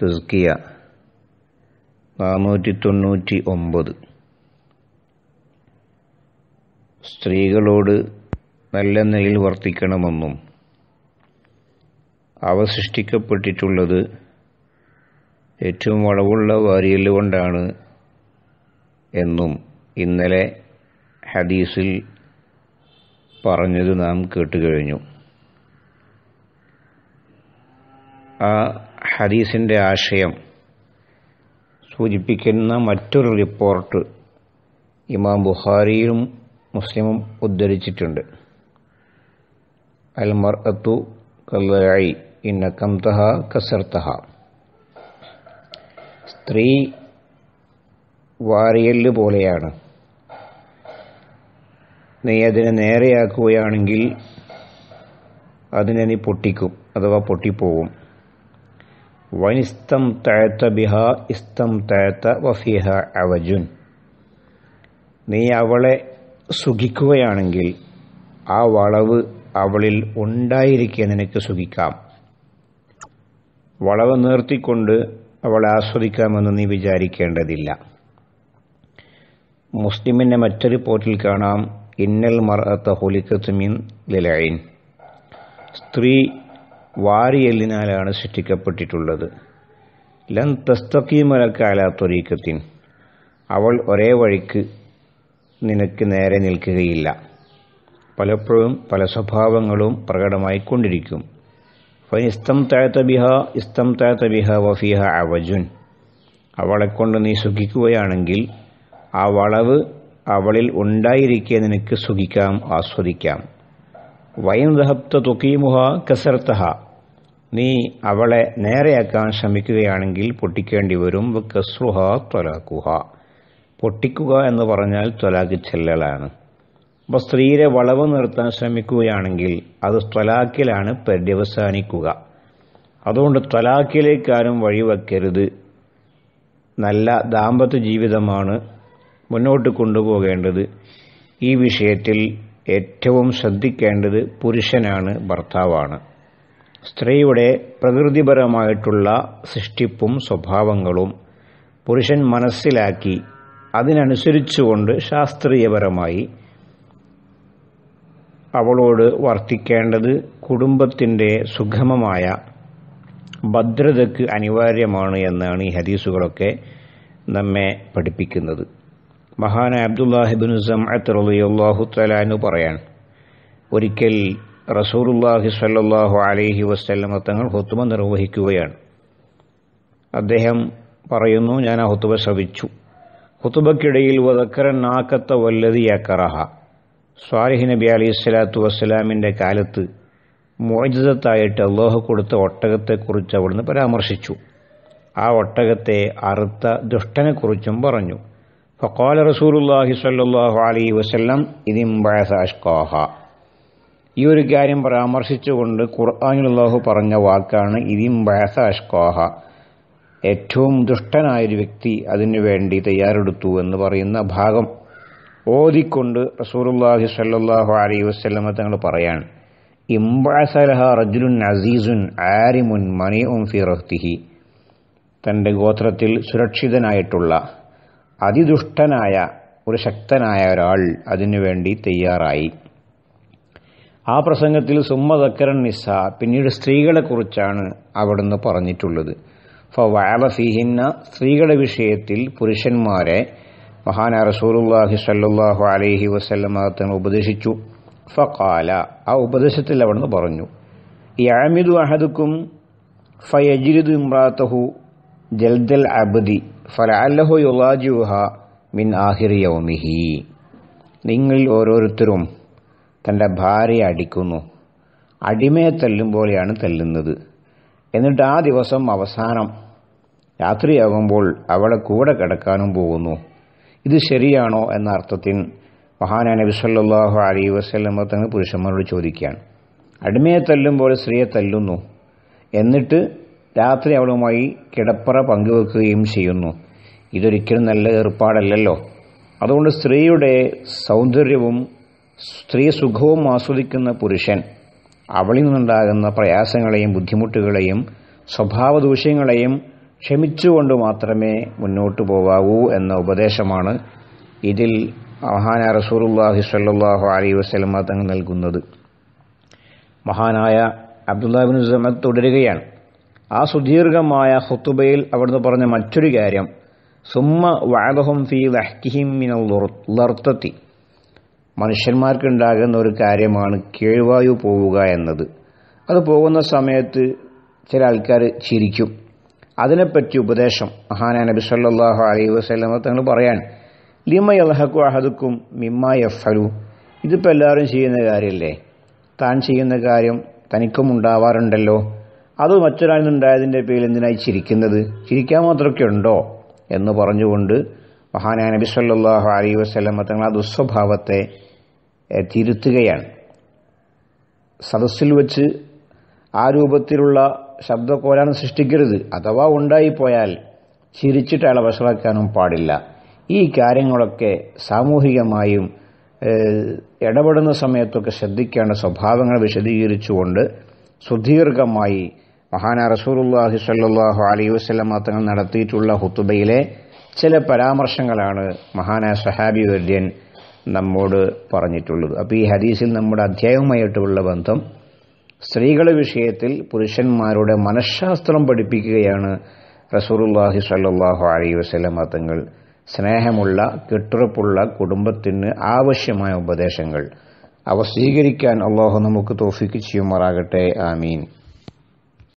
തസ്കിയ. നാനൂറ്റി തൊണ്ണൂറ്റി ഒമ്പത് സ്ത്രീകളോട് നല്ല നിലയിൽ വർത്തിക്കണമെന്നും അവ സൃഷ്ടിക്കപ്പെട്ടിട്ടുള്ളത് ഏറ്റവും വളവുള്ള വാരിയലുകൊണ്ടാണ് എന്നും ഇന്നലെ ഹദീസിൽ പറഞ്ഞത് നാം കേട്ടുകഴിഞ്ഞു. ആ ഹദീസിന്റെ ആശയം സൂചിപ്പിക്കുന്ന മറ്റൊരു റിപ്പോർട്ട് ഇമാം ബുഖാരിയും മുസ്ലിമും ഉദ്ധരിച്ചിട്ടുണ്ട്. അൽമർ അത്തു കല്ലായി ഇന്നക്കം തഹ കസർത്തഹ സ്ത്രീ വാരിയൽ പോലെയാണ്. നീ അതിനെ നേരെയാക്കുകയാണെങ്കിൽ അതിനെ നീ പൊട്ടിക്കും അഥവാ പൊട്ടിപ്പോവും. വനിസ്തം താഴ്ത്ത ബിഹ ഇസ്തം താഴ്ത്ത വഫിഹ അവജുൻ. നീ അവളെ സുഖിക്കുകയാണെങ്കിൽ ആ വളവ് അവളിൽ ഉണ്ടായിരിക്കെ നിനക്ക് സുഖിക്കാം. വളവ് നിർത്തിക്കൊണ്ട് അവളെ ആസ്വദിക്കാമെന്ന് നീ വിചാരിക്കേണ്ടതില്ല. മുസ്ലിമിന്റെ മറ്റൊരു പോറ്റിൽ കാണാം. ഇന്നൽ മറത്ത ഹുലിക്കത്തുമീൻ ലിലൈൻ. സ്ത്രീ വാരിയെല്ലിനാലാണ് സൃഷ്ടിക്കപ്പെട്ടിട്ടുള്ളത്. ലൻ തസ്തക്കീമലക്കാലാത്തൊരീക്കത്തിൻ അവൾ ഒരേ വഴിക്ക് നിനക്ക് നേരെ നിൽക്കുകയില്ല. പലപ്പോഴും പല സ്വഭാവങ്ങളും പ്രകടമായിക്കൊണ്ടിരിക്കും. ഫൈൻ ഇസ്തം താഴ്ത്ത ബിഹ ഇസ്തം താഴ്ത്ത ബിഹ വഫിഹ അവജുൻ. അവളെക്കൊണ്ട് നീ സുഖിക്കുകയാണെങ്കിൽ ആ വളവ് അവളിൽ ഉണ്ടായിരിക്കെ നിനക്ക് സുഖിക്കാം ആസ്വദിക്കാം. വൈൻ ദഹപ്ത തുക്കീമുഹ കസർത്തഹ നീ അവളെ നേരെയാക്കാൻ ശ്രമിക്കുകയാണെങ്കിൽ പൊട്ടിക്കേണ്ടി വരും. കസ്രുഹ ത്വലാക്കുഹ. പൊട്ടിക്കുക എന്ന് പറഞ്ഞാൽ ത്വലാക്ക് ചെല്ലലാണ്. അപ്പോൾ സ്ത്രീയെ വളവ് നിർത്താൻ ശ്രമിക്കുകയാണെങ്കിൽ അത് ത്വലാക്കിലാണ് പര്യവസാനിക്കുക അതുകൊണ്ട് ത്വലാക്കിലേക്കാരും വഴിവെക്കരുത് നല്ല ദാമ്പത്യ ജീവിതമാണ് മുന്നോട്ട് കൊണ്ടുപോകേണ്ടത്. ഈ വിഷയത്തിൽ ഏറ്റവും ശ്രദ്ധിക്കേണ്ടത് പുരുഷനാണ് ഭർത്താവാണ്. സ്ത്രീയുടെ പ്രകൃതിപരമായിട്ടുള്ള സൃഷ്ടിപ്പും സ്വഭാവങ്ങളും പുരുഷൻ മനസ്സിലാക്കി അതിനനുസരിച്ചുകൊണ്ട് ശാസ്ത്രീയപരമായി അവളോട് വർത്തിക്കേണ്ടത് കുടുംബത്തിന്റെ സുഗമമായ ഭദ്രതയ്ക്ക് അനിവാര്യമാണ് എന്നാണ് ഈ ഹദീസുകളൊക്കെ നമ്മെ പഠിപ്പിക്കുന്നത്. മഹാന അബ്ദുല്ലാഹിബിൻ സംഅത്ത് റളിയല്ലാഹു തലാനു പറയാൻ ഒരിക്കൽ റസൂലുല്ലാഹി സല്ലാഹു അലഹി വസല്ലമ തങ്ങൾ ഹുത്തുമ നിർവഹിക്കുകയാണ്. അദ്ദേഹം പറയുന്നു ഞാൻ ആ ഹുത്തുബ ശ്രവിച്ചു. ഹുത്തുബക്കിടയിൽ വതക്കരൻ നാക്കത്ത വല്ലതി അക്കറഹ. സ്വാലിഹ് നബി അലൈഹി സ്വലാത്തു വസ്സലാമിന്റെ കാലത്ത് മോചിതത്തായിട്ട് അള്ളാഹു കൊടുത്ത ഒട്ടകത്തെക്കുറിച്ച് അവിടുന്ന് പരാമർശിച്ചു. ആ ഒട്ടകത്തെ അറുത്ത ദുഷ്ടനെക്കുറിച്ചും പറഞ്ഞു. ഫക്കോല റസൂലുല്ലാഹി സല്ലാഹു അലൈഹി വസല്ലം ഇതിംബഅസ അഷ്കാഹ ഈ ഒരു കാര്യം പരാമർശിച്ചുകൊണ്ട് ഖുർആനിൽ അല്ലാഹു പറഞ്ഞ വാക്കാണ് ഇതിം ബാസ അഷ്കോഹ ഏറ്റവും ദുഷ്ടനായൊരു വ്യക്തി അതിനുവേണ്ടി തയ്യാറെടുത്തു എന്ന് പറയുന്ന ഭാഗം ഓതിക്കൊണ്ട് റസൂറുല്ലാഹി സല്ലാഹു അലൈഹി വസ്ലമ തങ്ങൾ പറയാണ്. ഇംബാസലഹ റജുലുൻ അസീസുൻ ആരിമുൻ മനിഉൻ ഫി റഹ്തിഹി. തന്റെ ഗോത്രത്തിൽ സുരക്ഷിതനായിട്ടുള്ള അതിദുഷ്ടനായ ഒരു ശക്തനായ ഒരാൾ അതിനുവേണ്ടി തയ്യാറായി. ആ പ്രസംഗത്തിൽ സുമ്മതക്കരൻ നിസ പിന്നീട് സ്ത്രീകളെക്കുറിച്ചാണ് അവിടുന്ന് പറഞ്ഞിട്ടുള്ളത്. ഫവാല ഫിഹിന്ന സ്ത്രീകളുടെ വിഷയത്തിൽ പുരുഷന്മാരെ മഹാന റസൂലുല്ലാഹി സല്ലാഹു അലൈഹി വസല്ലമ തങ്ങൾ ഉപദേശിച്ചു. ഫഖാല ആ ഉപദേശത്തിൽ അവിടുന്ന് പറഞ്ഞു. യാമിദു അഹദുക്കും ഫയജിരിദു ഇമ്രാത്തഹു ജൽദൽ അബദി ഫലാലഹു യുലാജുഹ മിൻ ആഹിർ യൗമിഹി. നിങ്ങൾ ഓരോരുത്തരും തന്റെ ഭാര്യയെ അടിക്കുന്നു. അടിമയെ തല്ലും പോലെയാണ് തല്ലുന്നത്. എന്നിട്ട് ആ ദിവസം അവസാനം രാത്രിയാകുമ്പോൾ അവളെ കൂടെ കിടക്കാനും പോകുന്നു. ഇത് ശരിയാണോ എന്ന അർത്ഥത്തിൽ മഹാനാ നബി സല്ലാഹു അലൈ വസ്ലമ തങ്ങൾ പുരുഷന്മാരോട് ചോദിക്കുകയാണ്. അടിമയെ തല്ലുമ്പോൾ സ്ത്രീയെ തല്ലുന്നു. എന്നിട്ട് രാത്രി അവളുമായി കിടപ്പറ പങ്കുവെക്കുകയും ചെയ്യുന്നു. ഇതൊരിക്കലും നല്ല ഏർപ്പാടല്ലല്ലോ. അതുകൊണ്ട് സ്ത്രീയുടെ സൗന്ദര്യവും സ്ത്രീ സുഖവും ആസ്വദിക്കുന്ന പുരുഷൻ അവളിൽ നിന്നുണ്ടാകുന്ന പ്രയാസങ്ങളെയും ബുദ്ധിമുട്ടുകളെയും സ്വഭാവ ദൂഷ്യങ്ങളെയും ക്ഷമിച്ചുകൊണ്ട് മാത്രമേ മുന്നോട്ടു പോവാവൂ എന്ന ഉപദേശമാണ് ഇതിൽ മഹാന റസൂറുല്ലാഹി സല്ലാഹു അലൈഹി വസ്ലമ തങ്ങൾ നൽകുന്നത്. മഹാനായ അബ്ദുല്ലാബിൻ സമദ് തുടരുകയാണ്. ആ സുദീർഘമായ ഹുത്തുബയിൽ അവിടുന്ന് പറഞ്ഞ മറ്റൊരു കാര്യം സുമ്മ വാദഹും ഫി ലഹ്കിഹിം മിനൽ ലർത്തത്തി. മനുഷ്യന്മാർക്കുണ്ടാകുന്ന ഒരു കാര്യമാണ് കീഴ്വായു പോവുക എന്നത്. അത് പോകുന്ന സമയത്ത് ചില ആൾക്കാർ ചിരിക്കും. അതിനെപ്പറ്റി ഉപദേശം മഹാനാ നബി സല്ലാഹു അലൈഹി വസല്ലമ തങ്ങൾ പറയാൻ ലിമ യൽഹക്കു അഹദുക്കും മിമ്മ യഫലു. ഇതിപ്പോൾ എല്ലാവരും ചെയ്യുന്ന കാര്യമല്ലേ താൻ ചെയ്യുന്ന കാര്യം തനിക്കും ഉണ്ടാവാറുണ്ടല്ലോ. അത് മറ്റൊരാളിൽ നിന്നുണ്ടായതിന്റെ പേരിൽ എന്തിനായി ചിരിക്കുന്നത്? ചിരിക്കാൻ മാത്രമൊക്കെ ഉണ്ടോ? എന്ന് പറഞ്ഞുകൊണ്ട് മഹാനായ നബി സല്ലാഹു അലൈഹി വസല്ലമ തങ്ങൾ ആ ദുസ്വഭാവത്തെ തിരുത്തുകയാണ്. സദസ്സിൽ വെച്ച് ആ രൂപത്തിലുള്ള ശബ്ദക്കോലാണ് സൃഷ്ടിക്കരുത്. അഥവാ ഉണ്ടായിപ്പോയാൽ ചിരിച്ചിട്ട് അയാളെ വഷളാക്കാനും പാടില്ല. ഈ കാര്യങ്ങളൊക്കെ സാമൂഹികമായും ഇടപെടുന്ന സമയത്തൊക്കെ ശ്രദ്ധിക്കേണ്ട സ്വഭാവങ്ങൾ വിശദീകരിച്ചുകൊണ്ട് സുദീർഘമായി മഹാന റസൂലുല്ലാഹി സല്ലാഹു അലൈഹി വസ്ലം തങ്ങൾ നടത്തിയിട്ടുള്ള ഹുത്തുബയിലെ ചില പരാമർശങ്ങളാണ് മഹാനായ സഹാബി വര്യൻ നമ്മോട് പറഞ്ഞിട്ടുള്ളത്. അപ്പോൾ ഈ ഹദീസിൽ നമ്മുടെ അധ്യായവുമായിട്ടുള്ള ബന്ധം സ്ത്രീകളുടെ വിഷയത്തിൽ പുരുഷന്മാരുടെ മനഃശാസ്ത്രം പഠിപ്പിക്കുകയാണ് റസൂറുല്ലാഹി സല്ലാഹു അലൈ വസല്ലം തങ്ങൾ. സ്നേഹമുള്ള കെട്ടുറപ്പുള്ള കുടുംബത്തിന് ആവശ്യമായ ഉപദേശങ്ങൾ അവ സ്വീകരിക്കാൻ അള്ളാഹു നമുക്ക് തോഫിക്ക് ചെയ്യുമാറാകട്ടെ. ആമീൻ.